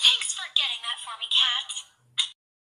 Thanks for getting that for me, Cat.